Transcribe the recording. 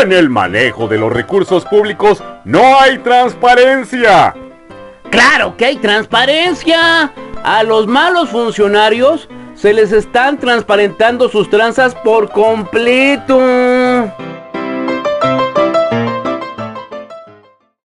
En el manejo de los recursos públicos no hay transparencia. ¡Claro que hay transparencia! A los malos funcionarios se les están transparentando sus tranzas por completo.